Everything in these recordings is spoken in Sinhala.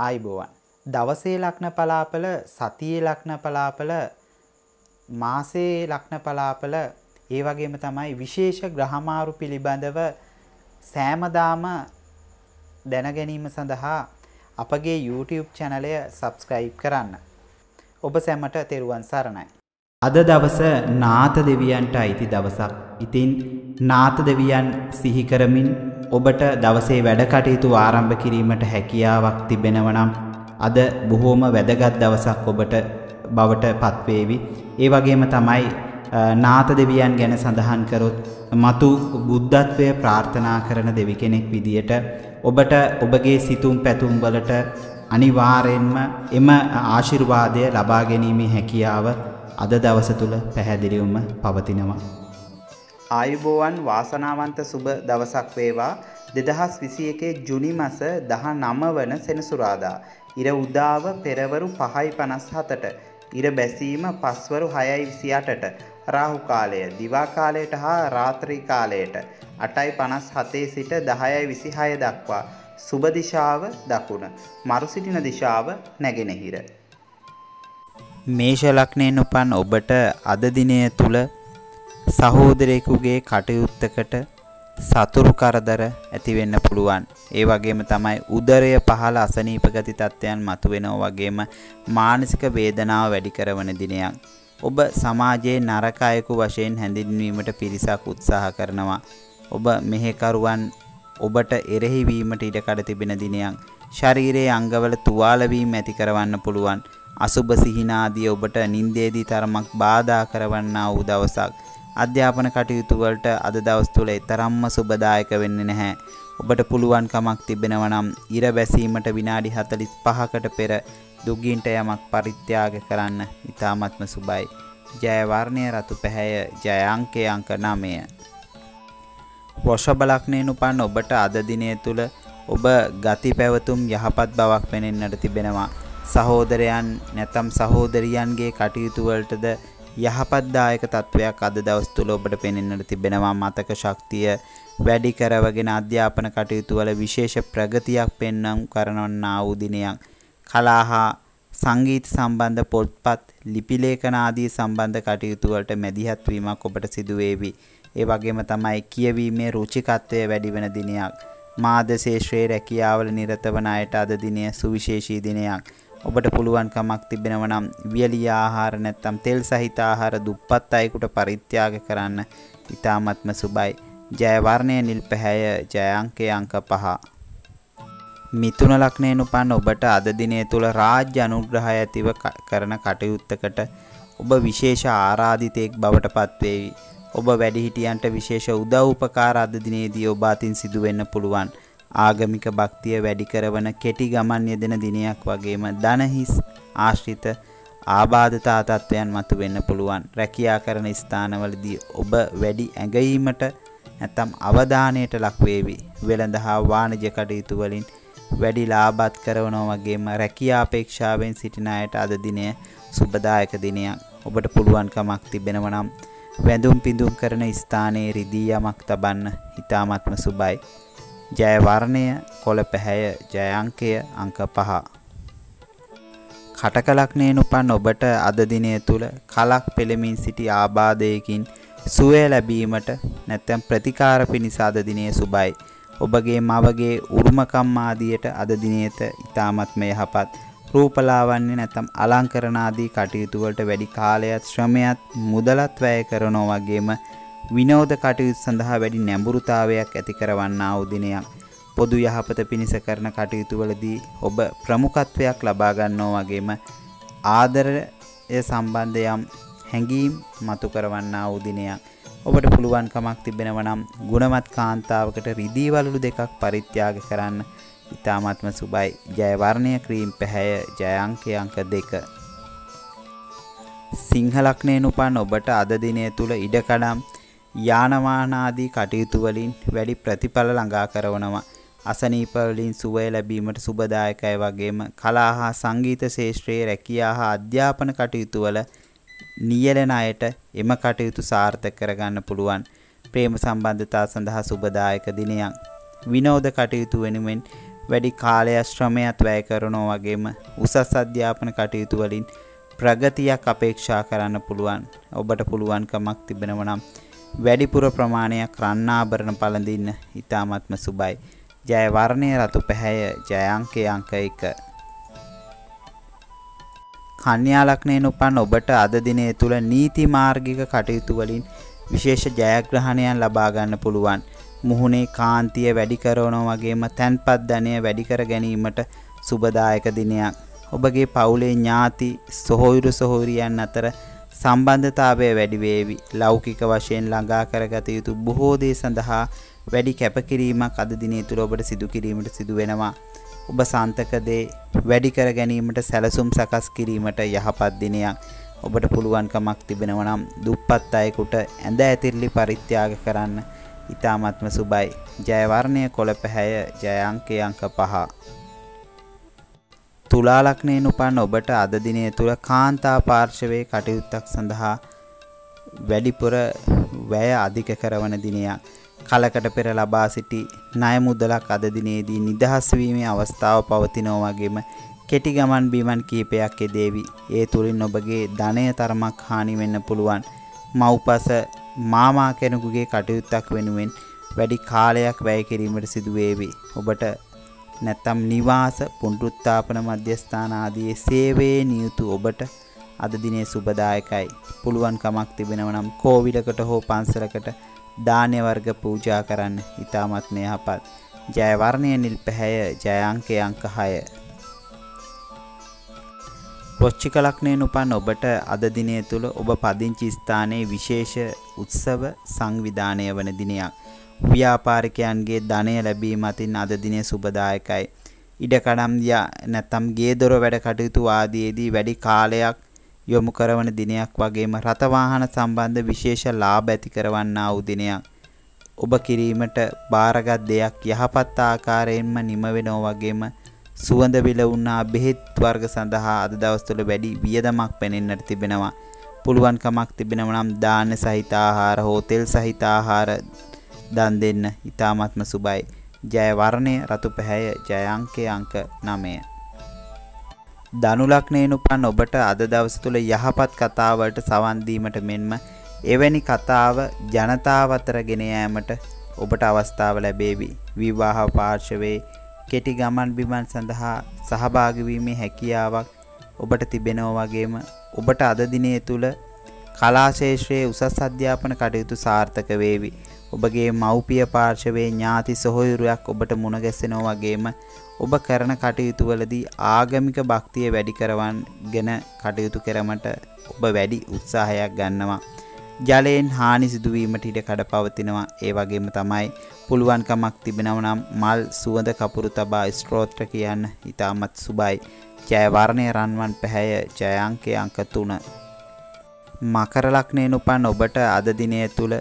ආයිබෝවන්. දවසේ ලක්න පලාපල සතියේ ලක්න පලාපල මාසේ ලක්න පලාපල ඒ වගේම තමයි විශේෂ ග්‍රහමාරු පිළිබඳව සෑමදාම දැනගැනීම සඳහා අපගේ YouTube චැනලය සබස්ක්‍රයිබ් කරන්න. ඔබ සැමට තෙරුවන් සරණයි. අද දවස නාත දෙවියන්ට අයිති දවසක්. ඉතින් නාත දෙවියන් සිහි කරමින් ඔබට දවසේ වැඩ කටයුතු ආරම්භ කිරීමට හැකියාවක් තිබෙනවනම් අද බොහෝම වැදගත් දවසක් ඔබට බවට පත්වේවි. ඒ වගේම තමයි නාත දෙවියන් ගැන සඳහන් කරොත් මතු බුද්ධත්වය ප්‍රාර්ථනා කරන දෙවි කෙනෙක් විදියට ඔබට ඔබගේ සිතුම් පැතුම් වලට අනිවාර්යෙන්ම එම ආශිර්වාදය ලබා ගැනීමේ හැකියාව අද දවස තුල පැහැදිලිවම පවතිනවා. ආයුබෝවන් වාසනාවන්ත සුබ දවසක් වේවා 2021 ජුනි මස 19 වන සෙනසුරාදා. ඉර උදාව පෙරවරු 5:57ට. ඉර බැසීම පස්වරු 6:28ට. රාහු කාලය දිවා කාලයට හා රාත්‍රී කාලයට 8:57 සිට 10:26 දක්වා. සුබ දිශාව දකුණ. මරු සිටින දිශාව නැගෙනහිර. මේෂ ලග්නයෙන් උපන් ඔබට අද දිනය තුල සහෝදරයෙකුගේ කටයුත්තකට සතුරු කරදර ඇති වෙන්න පුළුවන්. ඒ වගේම තමයි උදරය පහළ අසනීප ගති තත්ත්වයන් මතුවෙනවා වගේම මානසික වේදනාව වැඩි කරන දිනයක්. ඔබ සමාජයේ නරක අයෙකු වශයෙන් හැඳින්වීමට පිරිසක් උත්සාහ කරනවා. ඔබ මෙහෙකරුවන් ඔබට එරෙහි වීමට ඉඩකඩ තිබෙන දිනයක්. ශරීරයේ අංගවල තුවාල වීම ඇති කරවන්න පුළුවන්. අසුබ සිහිනාදී ඔබට නින්දේදී තරමක් බාධා කරවන්නා වූ දවසක්. අධ්‍යාපන කටයුතු වලට අද දවස් තුල තරම්ම සුබදායක වෙන්නේ නැහැ. ඔබට පුළුවන් කමක් තිබෙනවා නම් ඉර බැසීමට විනාඩි 45කට පෙර දුගින්ට යමක් පරිත්‍යාග කරන්න. ඊ타මත්ම සුබයි. ජය වර්ණය රතු පැහැය ජය අංකය අංක 9. වෘෂභ ලග්නයෙන් උපන් ඔබට අද දිනය තුල ඔබ ගති පැවතුම් යහපත් බවක් පෙනෙන්නට තිබෙනවා. සහෝදරයන් නැතම් සහෝදරියන්ගේ කටයුතු වලටද යහපත්දායක තත්වයක් අද දවස් තුල ඔබට පෙනෙන්නට තිබෙනවා මතක ශක්තිය වැඩි කරවගෙන අධ්‍යාපන කටයුතු වල විශේෂ ප්‍රගතියක් පෙන්වම් කරනවන්නා වූ දිනයක් කලාහා සංගීත සම්බන්ධ පොත්පත් ලිපි ලේඛන ආදී සම්බන්ධ කටයුතු වලට මැදිහත් වීමක් ඔබට සිදු වේවි. ඒ වගේම තමයි කියවීමේ රුචිකත්වය වැඩි වෙන දිනයක්. මාද ශේෂ්ත්‍රයේ රැකියාවල නිරත වන අයට අද දිනය සුවිශේෂී දිනයක්. ඔබට පුළුවන්කමක් තිබෙනව නම් වියලි ආහාර නැත්නම් තෙල් සහිත ආහාර දුප්පත් අයෙකුට පරිත්‍යාග කරන්න ඉතාමත්ම සුබයි. ජය වර්ණය නිල් පැහැය ජය අංකය අංක 5. මිථුන ලග්නයෙන් උපන් ඔබට අද දිනය තුල රාජ්‍ය අනුග්‍රහය ඇතිව කරන කටයුත්තකට ඔබ විශේෂ ආරාධිතයෙක් බවට පත්වේවි. ඔබ වැඩිහිටියන්ට විශේෂ උදව් උපකාර අද දිනේදී ඔබ අතින් සිදු වෙන්න පුළුවන්. ආගමික භක්තිය වැඩි කරවන කෙටි ගමන් යෙදෙන දිනයක් වගේම ධනහිස් ආශ්‍රිත ආබාධතා තත්ත්වයන් මතුවෙන්න පුළුවන්. රැකියා කරන ස්ථානවලදී ඔබ වැඩි ඇඟීමට නැත්නම් අවධානයට ලක් වේවි. වෙළඳ හා වාණිජ කටයුතු වලින් වැඩි ලාභත් කරනවා වගේම රැකියා අපේක්ෂාවෙන් සිටින අයට අද දිනය සුබදායක දිනයක්. ඔබට පුළුවන්කමක් තිබෙනවා නම් වැඳුම් පිඳුම් කරන ස්ථානයේ රිදී යමක් තබන්න හිතාමත්ම සුබයි. ජය වර්ණය කොළ පැහැය ජය අංකය අංක 5 කටක ලග්නයෙන් උපන් ඔබට අද දිනය තුල කලක් පෙළමින් සිටි ආබාධයකින් සුවය ලැබීමට නැත්නම් ප්‍රතිකාර පිණිස අද දිනය සුබයි. ඔබගේ මවගේ උරුමකම් ආදියට අද දිනේත ඊ타මත්ම යහපත්. රූපලාවන්‍ය නැත්නම් අලංකරණ ආදී කටයුතු වලට වැඩි කාලයක් ශ්‍රමයක් මුදලත් වැය කරනවා වගේම විනෝද කටයුතු සඳහා වැඩි නැඹුරුතාවයක් ඇති කරවන්නා වූ දිනයක්. පොදු යහපත පිණිස කරන කටයුතු වලදී ඔබ ප්‍රමුඛත්වයක් ලබා ගන්නවා වගේම ආදරය සම්බන්ධ යම් හැඟීම් මතු කරවන්නා වූ දිනයක්. ඔබට පුළුවන්කමක් තිබෙනවා නම් ගුණවත් කාන්තාවකට රිදී වලලු දෙකක් පරිත්‍යාග කරන්න. ඊ타මාත්ම සුබයි. ජය වර්ණය ක්‍රීම් පැහැය ජය අංකය අංක 2. සිංහ ලග්නයෙන් උපන් ඔබට අද දිනය තුල ඉඩකඩම් යානවාහන ආදී කටයුතු වලින් වැඩි ප්‍රතිඵල ළඟා කරනවා. අසනීප වලින් සුවය ලැබීමට සුබදායකයි වගේම කලා හා සංගීත ශාස්ත්‍රයේ රැකියා හා අධ්‍යාපන කටයුතු වල නියැලෙන අයට එම කටයුතු සාර්ථක කරගන්න පුළුවන්. ප්‍රේම සම්බන්ධතා සඳහා සුබදායක දිනයක්. විනෝද කටයුතු වෙනුවෙන් වැඩි කාලයක් ශ්‍රමයක් වැය කරනවා වගේම උසස් අධ්‍යාපන කටයුතු වලින් ප්‍රගතියක් අපේක්ෂා කරන්න පුළුවන්. ඔබට පුළුවන්කමක් තිබෙනවා නම් වැඩිපුර ප්‍රමාණයක් රන්නාභරණ පළඳින්න ඊ타මත්ම සුබයි. ජය වර්ණය රතු පැහැය ජය අංකය අංක 1. කන්‍යා ලග්නයෙන් උපන් ඔබට අද දිනය තුල නීති මාර්ගික කටයුතු වලින් විශේෂ ජයග්‍රහණයන් ලබා ගන්න පුළුවන්. මුහුණේ කාන්තිය වැඩි කරනවා වගේම තැන්පත් ධනය වැඩි කර ගැනීමට සුබදායක දිනයක්. ඔබගේ පවුලේ ඥාති සොහොයුරු සොහොයුරියන් අතර සම්බන්ධතාවය වැඩි වේවි. ලෞකික වශයෙන් ළඟා කරගත යුතු බොහෝ දේ සඳහා වැඩි කැපකිරීමක් අද දිනේ තුල ඔබට සිදු කිරීමට සිදු වෙනවා. ඔබ සාන්තක දේ වැඩි කර ගැනීමට සැලසුම් සකස් කිරීමට යහපත් දිනයක්. ඔබට පුළුවන්කමක් තිබෙනවා නම් දුප්පත් අයෙකුට ඇඳ ඇතිරිලි පරිත්‍යාග කරන්න. ඊ타මත්ම සුබයි. ජය වර්ණය කොළ පැහැය ජය අංකය අංක 5. තුලා ලග්නයෙන් උපන් ඔබට අද දිනය තුල කාන්තා පාර්ශවයේ කටයුත්තක් සඳහා වැඩිපුර වැය අධික කරන දිනයක්. කලකට පෙර ලබා සිටි ණය මුදලක් අද දිනේදී නිදහස් වීමේ අවස්ථාව පවතිනවා වගේම කෙටි ගමන් බිමන් කීපයක් යෙදේවි. ඒ තුලින් ඔබගේ ධනය තරමක් හානි වෙන්න පුළුවන්. මව්පස මාමා කෙනෙකුගේ කටයුත්තක් වෙනුවෙන් වැඩි කාලයක් වැය කිරීමට සිදු වේවි. ඔබට නැත්තම් නිවාස පුනරුත්ථාපන මධ්‍යස්ථාන ආදී සේවයේ නියුතු ඔබට අද දිනේ සුබදායකයි. පුළුවන් කමක් තිබෙනව නම් කෝවිලකට හෝ පන්සලකට දාන්‍ය වර්ග පූජා කරන්න. ඊටමත් මෙහපත්. ජය වර්ණය නිල් පැහැය ජය අංකය අංක 6. වෘශ්චික ලග්නයෙන් උපන් ඔබට අද දිනය තුල ඔබ පදිංචි ස්ථානයේ විශේෂ උත්සව සංවිධානය වන දිනයක්. ව්‍යාපාරිකයන්ගේ ධනය ලැබීම අතින් අද දිනේ සුබදායකයි. ඉඩකඩම් නැත්තම් ගේ දොර වැඩ කටයුතු ආදීදී වැඩි කාලයක් යොමු කරන දිනයක් වගේම රත වාහන සම්බන්ධ විශේෂ ලාභ ඇති කරවන්නා වූ දිනයක්. ඔබ කිරීමට බාරගත් දෙයක් යහපත් ආකාරයෙන්ම නිම වෙනවා වගේම සුවඳ විලවුන්නා බෙහෙත් වර්ග සඳහා අද දවස් තුළ වැඩි වියදමක් පැනෙන්නට තිබෙනවා. පුළුවන්කමක් තිබෙනවා නම් දාන්න සහිත ආහාර හෝ තෙල් සහිත ආහාර දන් දෙන්න ඉතාමත්ම සුබයි. ජය වර්ණය රතු පැහැය ජය අංකය අංක 9. ධනු ලග්නයෙන් උපන් ඔබට අද දවස තුල යහපත් කතාවලට සවන් දීමට මෙන්ම එවැනි කතාව ජනතාව අතර ගෙන යාමට ඔබට අවස්ථාව ලැබේවි. විවාහ පාර්ශවයේ කෙටි ගමන් බිමන් සඳහා සහභාගී වීමේ හැකියාවක් ඔබට තිබෙනවා වගේම ඔබට අද දිනය තුල කලා ශාස්ත්‍රයේ උසස් අධ්‍යාපන කටයුතු සාර්ථක වේවි. ඔබගේ මව්පිය පාර්ශවයේ ඥාති සොහොයුරයක් ඔබට මුණ ගැසෙනවා වගේම ඔබ කරන කටයුතු වලදී ආගමික භක්තිය වැඩි කරවන්ගෙන කටයුතු කරමට ඔබ වැඩි උත්සාහයක් ගන්නවා. ජලයෙන් හානි සිදුවීමට ඉඩ කඩ පවතිනවා. ඒ වගේම තමයි පුළුවන්කමක් තිබෙනව නම් මල් සුවඳ කපුරු තබා ස්ත්‍රෝත්‍ර කියන්න ඉතාමත් සුබයි. ජය වර්ණය රන්වන් පැහැය ජය අංකය අංක 3. මකර ලග්නයෙන් උපන් ඔබට අද දිනය තුල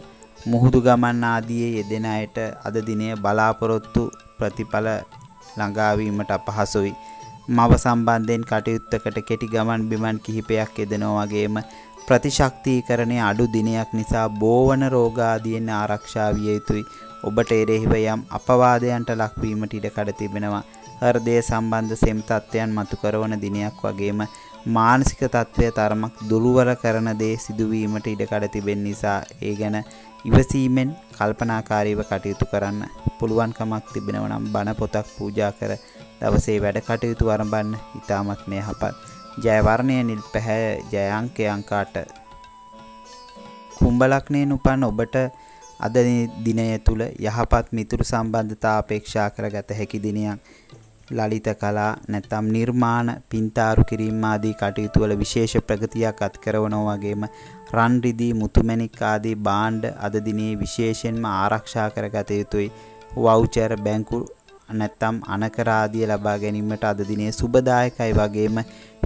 මුහුදු ගමන් ආදියේ යෙදෙන අයට අද දිනේ බලාපොරොත්තු ප්‍රතිඵල ළඟාවීමට අපහසුයි. මව සම්බන්ධයෙන් කටයුත්තකට කෙටි ගමන් බිමන් කිහිපයක් යෙදෙනවා වගේම ප්‍රතිශක්තිකරණයේ අඩු දිනයක් නිසා බෝවන රෝග ආදීන් ආරක්ෂා විය යුතුයි. ඔබට එරෙහිව යම් අපවාදයන්ට ලක්වීමට ඉඩ කඩ තිබෙනවා. හෘදය සම්බන්ධ සෙම් තත්ත්වයන් මතු කරන දිනයක් වගේම මානසික තත්ත්වය තරමක් දුර්වල කරන දේ සිදුවීමට ඉඩ කඩ තිබෙන නිසා ඒ ගැන ඉවසීමෙන් කල්පනාකාරීව කටයුතු කරන්න පුළුවන්කමක් තිබෙනව නම් බණ පොතක් පූජා කර දවසේ වැඩ කටයුතු ආරම්භන්න ඉතාමත් මෙහපත්. ජය වර්ණය නිල් පැහැය ජය අංකය අංක 8 කුම්භ ලග්නයෙන් උපන් ඔබට අද දිනය තුල යහපත් මිතුරු සම්බන්ධතා අපේක්ෂා කරගත හැකි දිනයක්. ලලිත කලා නැත්නම් නිර්මාණ පින්තාරු කිරීම ආදී කටයුතු වල විශේෂ ප්‍රගතියක් අත් කරනවා වගේම රන් රිදී මුතුමැණික් ආදී භාණ්ඩ අද දිනේ විශේෂයෙන්ම ආරක්ෂා කරගත යුතුයි. වවුචර් බැංකු නැත්නම් අනකර ආදිය ලබා ගැනීමට අද දිනේ සුබදායකයි වගේම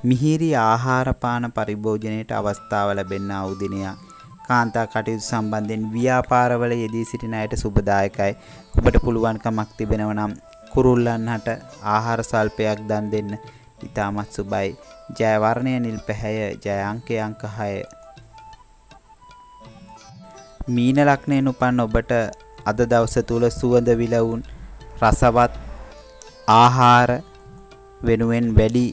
මිහිරි ආහාර පාන පරිභෝජනයට අවස්ථාව ලැබෙනා වූ දිනයක්. කාන්තා කටයුතු සම්බන්ධයෙන් ව්‍යාපාරවල යෙදී සිටින අයට සුබදායකයි. ඔබට පුළුවන්කමක් තිබෙනවා නම් කුරුල්ලන්හට ආහාර සල්පයක් දන් දෙන්න ඉතාමත් සුබයි. ජය වර්ණය නිල් පැහැය ජය අංකය අංක 6. මීන ලග්නයෙන් උපන් ඔබට අද දවස තුල සුවඳ විලවුන් රසවත් ආහාර වෙනුවෙන් වැඩි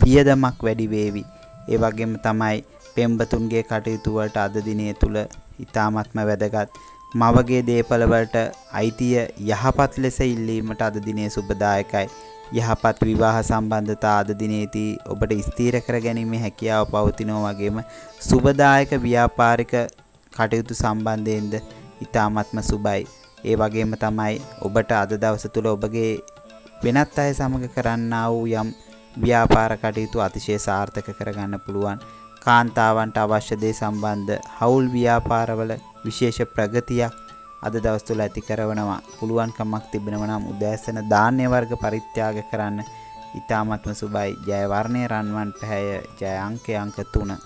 වියදමක් වැඩි වේවි. ඒ වගේම තමයි පෙම්බතුන්ගේ කටයුතු වලට අද දිනේ තුල ඊ타මත්ම වැදගත් මවගේ දේපල වලට අයිතිය යහපත් ලෙස ඉල්ලීමට අද දිනේ සුබදායකයි. යහපත් විවාහ සම්බන්ධතා අද දිනේදී ඔබට ස්ථීර කර ගැනීමේ හැකියාව පවතිනවා වගේම සුබදායක ව්‍යාපාරික කටයුතු සම්බන්ධයෙන්ද ඊ타මත්ම සුබයි. ඒ වගේම තමයි ඔබට අද දවස තුල ඔබගේ වෙනත් අය සමග කරන්නා වූ යම් ව්‍යාපාර කටයුතු අතිශය සාර්ථක කරගන්න පුළුවන්. කාන්තාවන්ට අවශ්‍ය දේ සම්බන්ධ හවුල් ව්‍යාපාරවල විශේෂ ප්‍රගතියක් අද දවස් තුල ඇති කරනවා. පුළුවන්කමක් තිබෙනවා නම් උදෑසන ධාන්‍ය වර්ග පරිත්‍යාග කරන්න. ඊ타මත්ම සුබයි. ජය වර්ණයේ රන්වන් පැහැය. ජය අංකය අංක 3.